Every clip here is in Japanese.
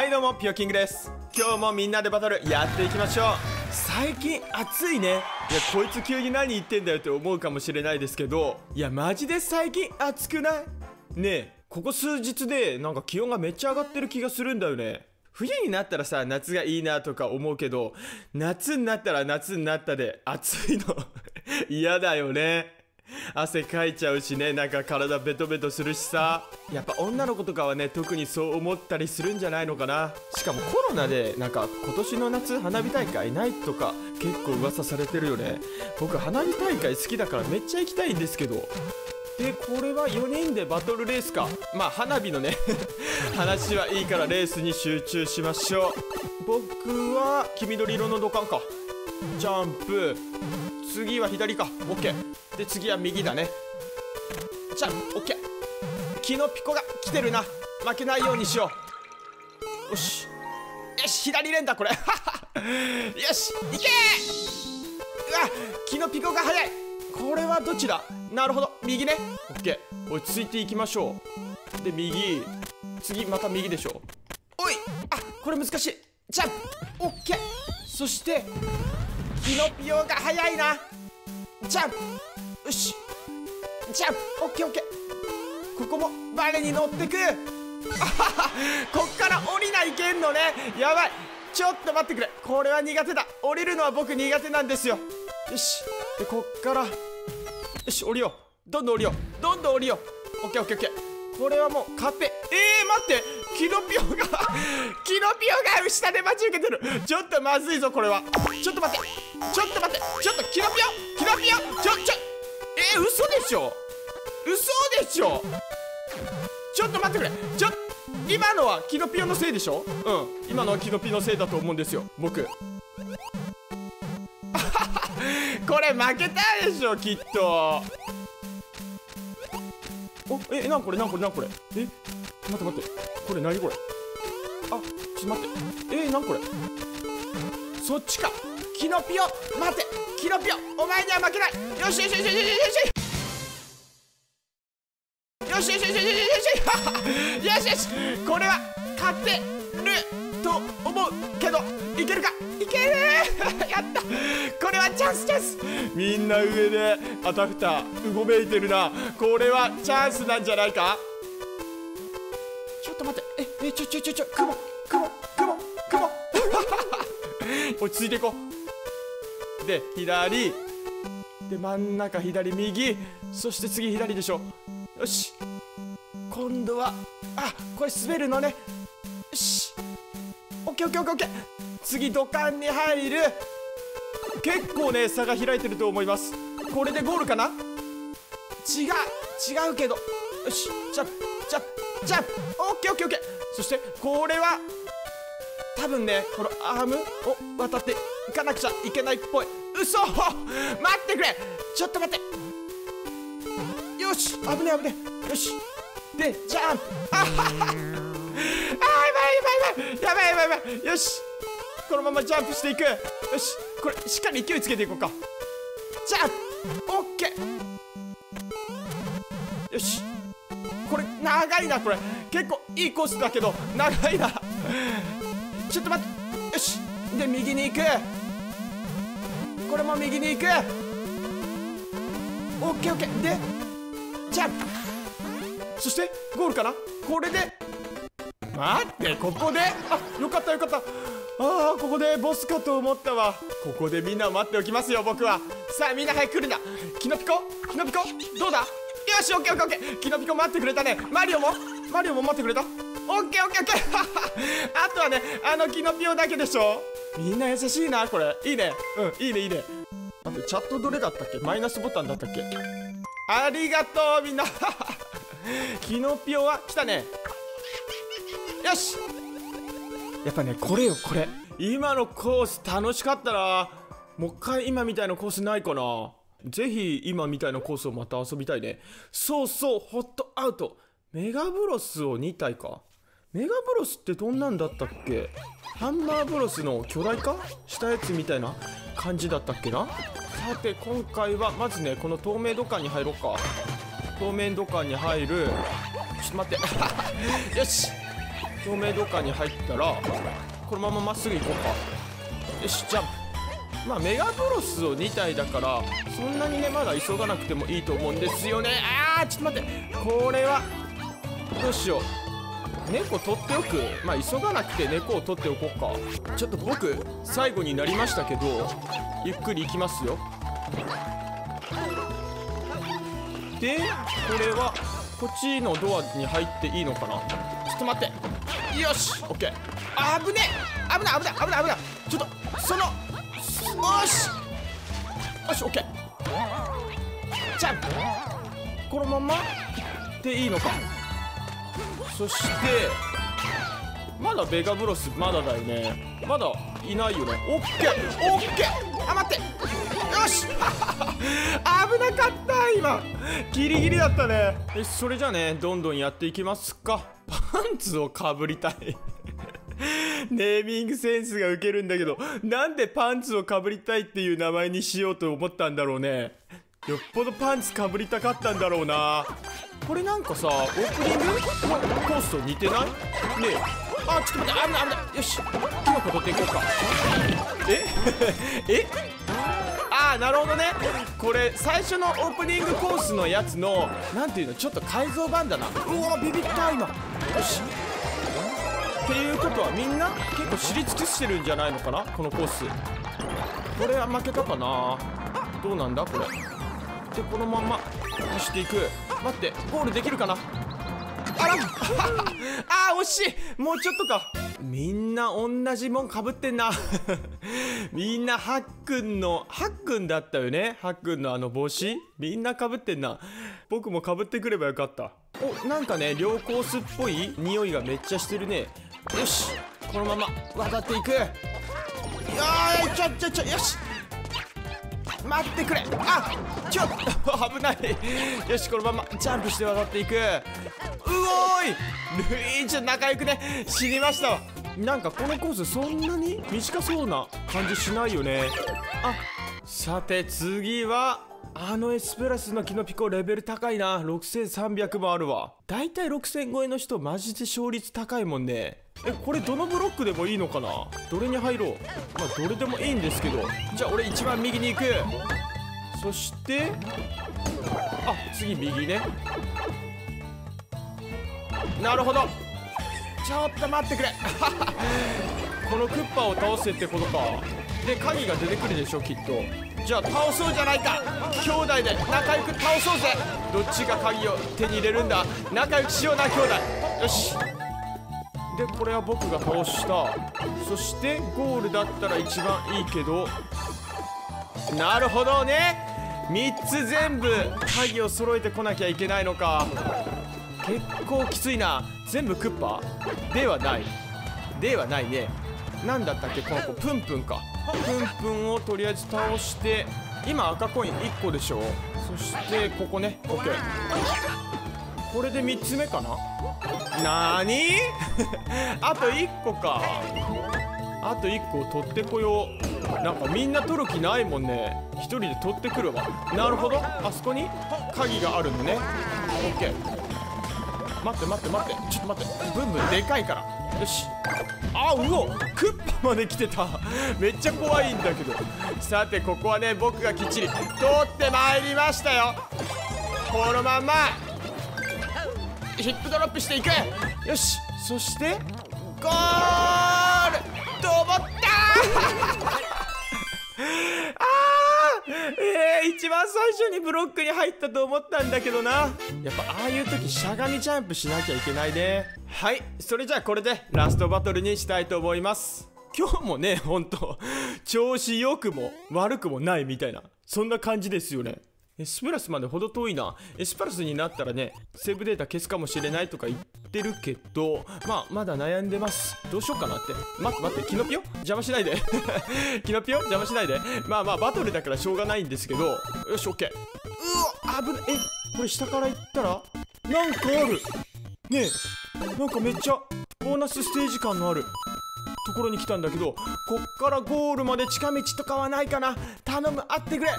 はいどうもピオキングです。今日もみんなでバトルやっていきましょう。最近暑いね。いやこいつ急に何言ってんだよって思うかもしれないですけど。いやマジで最近暑くない？ねえここ数日でなんか気温がめっちゃ上がってる気がするんだよね。冬になったらさ夏がいいなとか思うけど夏になったら夏になったで暑いの。嫌だよね。汗かいちゃうしねなんか体ベトベトするしさ。やっぱ女の子とかはね特にそう思ったりするんじゃないのかな。しかもコロナでなんか今年の夏花火大会ないとか結構噂されてるよね。僕花火大会好きだからめっちゃ行きたいんですけど。でこれは4人でバトルレースか。まあ花火のね 話はいいからレースに集中しましょう。僕は黄緑色の土管か。ジャンプ。次は左か。オッケーで次は右だね。じゃあオッケーキノピコが来てるな。負けないようにしよう。よし。よし左連打これ。よしいけ！うわキノピコが速い。これはどちらなるほど。右ね。オッケー落ち着いていきましょう。で右。次また右でしょおいあこれ難しい。ジャンプオッケーそしてキノピオが速いな。ジャン。プよし。ジャン。プオッケーオッケー。ここもバネに乗ってく。あははこっから降りないけんのね。やばい。ちょっと待ってくれ。これは苦手だ。降りるのは僕苦手なんですよ。よし。でこっから。よし降りよう。どんどん降りよう。どんどん降りよう。オッケーオッケーオッケー。これはもう勝て。えー、待って。キノピオが キノピオが下で待ち受けてる。ちょっとまずいぞこれは。ちょっと待って。ちょっと待って。ちょっとキノピオ。キノピオ。ちょちょ。えー、嘘でしょ。嘘でしょ。ちょっと待ってくれ。ちょ今のはキノピオのせいでしょ。うん。今のはキノピオのせいだと思うんですよ。僕。これ負けたでしょきっと。おえなんこれなんこれなんこれ。え待って待って。これ何これ。あちょっと待って。えー、なんこれ。そっちか。キノピオ。待って。キノピオ。お前には負けない。よしよしよしよしよし。よしよしよしよしよしよし。よしよし。これは。勝てると思うけどいけるか？いけるやった！これはチャンスチャンス！みんな上でアタフタうごめいてるな。これはチャンスなんじゃないか？ちょっと待って。ええちょちょちょちょ雲雲雲雲。落ち着いていこう。で左。で真ん中左右。そして次左でしょ。よし。今度はあこれ滑るのねオッケーオッケーオッケー次土管に入る。結構ね差が開いてると思います。これでゴールかな？違う違うけど。よしジャンプジャンプジャンプ。オッケーオッケーオッケー。そしてこれは多分ねこのアームを渡っていかなくちゃいけないっぽい。嘘！待ってくれ！ちょっと待って。よし危ね危ねよし。でジャンプ。あははあやばいやばいやばい。よし。このままジャンプしていく。よし。これしっかり勢いつけていこうか。ジャンプ。オッケー。よし。これ長いなこれ。結構いいコースだけど長いな。ちょっと待って。よし。で右に行く。これも右に行く。オッケーオッケー。でジャンプ。そしてゴールかな。これで待ってここで？あ よかったよかった。ああここでボスかと思ったわ。ここでみんなを待っておきますよ僕は。さあみんな早く来るなキノピコ？キノピコ？どうだ？よしオッケーオッケーオッケー。キノピコ待ってくれたね。マリオも？マリオも待ってくれた？オッケーオッケーオッケー。あとはねあのキノピオだけでしょ。みんな優しいなこれ。いいね。うんいいねいいね。待ってチャットどれだったっけ？マイナスボタンだったっけ？ありがとうみんな。キノピオは来たね。よし。やっぱねこれよこれ。今のコース楽しかったな。もう一回今みたいなコースないかな。ぜひ今みたいなコースをまた遊びたいね。そうそうホットアウト。メガブロスを2体か。メガブロスってどんなんだったっけ？ハンマーブロスの巨大化？したやつみたいな感じだったっけな？さて今回はまずねこの透明土管に入ろうか。透明土管に入る。ちょっと待って。よし透明度下に入ったらこのまままっすぐ行こうか。よしジャンプ。まあメガブロスを2体だからそんなにねまだ急がなくてもいいと思うんですよね。あーちょっと待って。これはどうしよう。猫取っておく。まあ急がなくて猫を取っておこうか。ちょっと僕最後になりましたけどゆっくり行きますよ。でこれはこっちのドアに入っていいのかな。ちょっと待って。よしオッケーあぶね危ない危ない危ない危ない。ちょっとそのよし。よしオッケージャン。プこのままでいいのか。そしてまだベガブロスまだだよね。まだいないよね。オッケーオッケーあ待って。よし。危なかった今。ギリギリだったね。えそれじゃあねどんどんやっていきますか。ンツをかぶりたい。ネーミングセンスがウケるんだけどなんでパンツをかぶりたいっていう名前にしようと思ったんだろうね。よっぽどパンツかぶりたかったんだろうな。これなんかさオープニング？コースと似てない？ねえ。あちょっと待って危ない危ないよし。キノコ取っていこうか。え？え？ああなるほどね。これ最初のオープニングコースのやつのなんていうのちょっと改造版だな。うわビビった今。よし。っていうことはみんな結構知り尽くしてるんじゃないのかなこのコース。これは負けたかな。どうなんだこれ。でこのまま走っていく。待ってゴールできるかな。あら。あー惜しい。もうちょっとか。みんな同じもんかぶってんなみんなはっくんのはっくんだったよね？はっくんのあの帽子？みんなかぶってんな。僕もかぶってくればよかった。おなんかね両コースっぽい？匂いがめっちゃしてるね。よしこのまま渡っていく。よいちょちょちょよし。待ってくれ。あちょっと 危ない。よしこのままジャンプして渡っていく。うおーいルイーちゃん仲良くね。死にましたわ。なんかこのコースそんなに短そうな感じしないよね。あさて次はあのエスプラスのキノピコレベル高いな。6300もあるわ。だいたい6000超えの人マジで勝率高いもんね。えこれどのブロックでもいいのかな？どれに入ろう？まあどれでもいいんですけど。じゃあ俺一番右に行く。そしてあ次右ね。なるほど。ちょっと待ってくれ。このクッパを倒せってことか。で鍵が出てくるでしょきっと。じゃあ倒そうじゃないか。兄弟で仲良く倒そうぜ。どっちが鍵を手に入れるんだ。仲良くしような兄弟。よし。でこれは僕が倒した。そしてゴールだったら一番いいけど。なるほどね。3つ全部鍵を揃えてこなきゃいけないのか。結構きついな。全部クッパ？ではない。ではないね。何だったっけ？この子。プンプンか。プンプンをとりあえず倒して今赤コイン1個でしょ？そしてここね。OK これで3つ目かな？なに？あと1個か。あと1個取ってこよう。なんかみんな取る気ないもんね。1人で取ってくるわ。なるほど。あそこに鍵があるんだね OK 待って待って待って。ちょっと待って。ブンブンでかいから。よし。あうお。クッパまで来てた。めっちゃ怖いんだけど。さてここはね僕がきっちり。通ってまいりましたよ。このまんま。ヒップドロップしていく。よし。そしてゴール。と思った一番最初にブロックに入ったと思ったんだけどな。やっぱああいう時しゃがみジャンプしなきゃいけないね。はいそれじゃあこれでラストバトルにしたいと思います。今日もねほんと調子良くも悪くもないみたいなそんな感じですよね。S プラスまでほど遠いな。S プラスになったらねセーブデータ消すかもしれないとか言ってるけどまあまだ悩んでます。どうしようかなって。待って待ってキノピオ邪魔しないで。キノピオ邪魔しないで。まあまあバトルだからしょうがないんですけど。よしオッケー。うわ危ない。えこれ下から行ったら？なんかある。ねえ。なんかめっちゃボーナスステージ感のある。ところに来たんだけどこっからゴールまで近道とかはないかな。頼むあってくれ。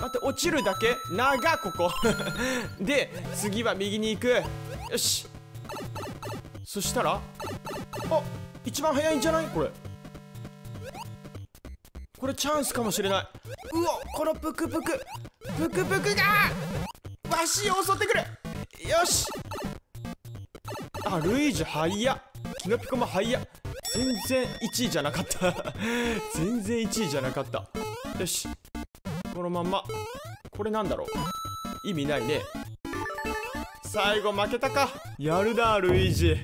待って落ちるだけ？長ここ。で次は右に行く。よし。そしたら？あ一番早いんじゃない？これ。これチャンスかもしれない。うわこのプクプク。プクプクが！わしを襲ってくる。よし。あルイージ早っ。キノピコも早っ。全然1位じゃなかった。全然1位じゃなかった。よし。このまんま。これなんだろう？意味ないね。最後負けたか。やるなルイージ。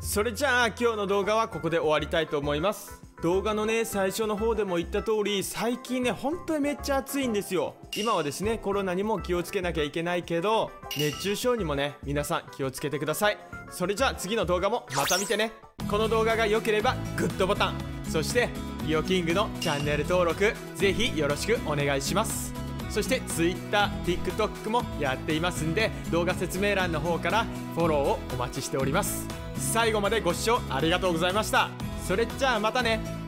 それじゃあ今日の動画はここで終わりたいと思います。動画のね最初の方でも言った通り最近ね本当にめっちゃ暑いんですよ。今はですねコロナにも気をつけなきゃいけないけど熱中症にもね皆さん気をつけてください。それじゃあ次の動画もまた見てね。この動画が良ければグッドボタン。そしてイオキングのチャンネル登録ぜひよろしくお願いします。そして TwitterTikTok もやっていますんで動画説明欄の方からフォローをお待ちしております。最後までご視聴ありがとうございました。それじゃあまたね。